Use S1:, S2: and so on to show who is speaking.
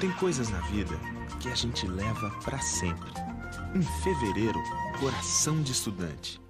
S1: Tem coisas na vida que a gente leva para sempre. Em fevereiro, coração de estudante.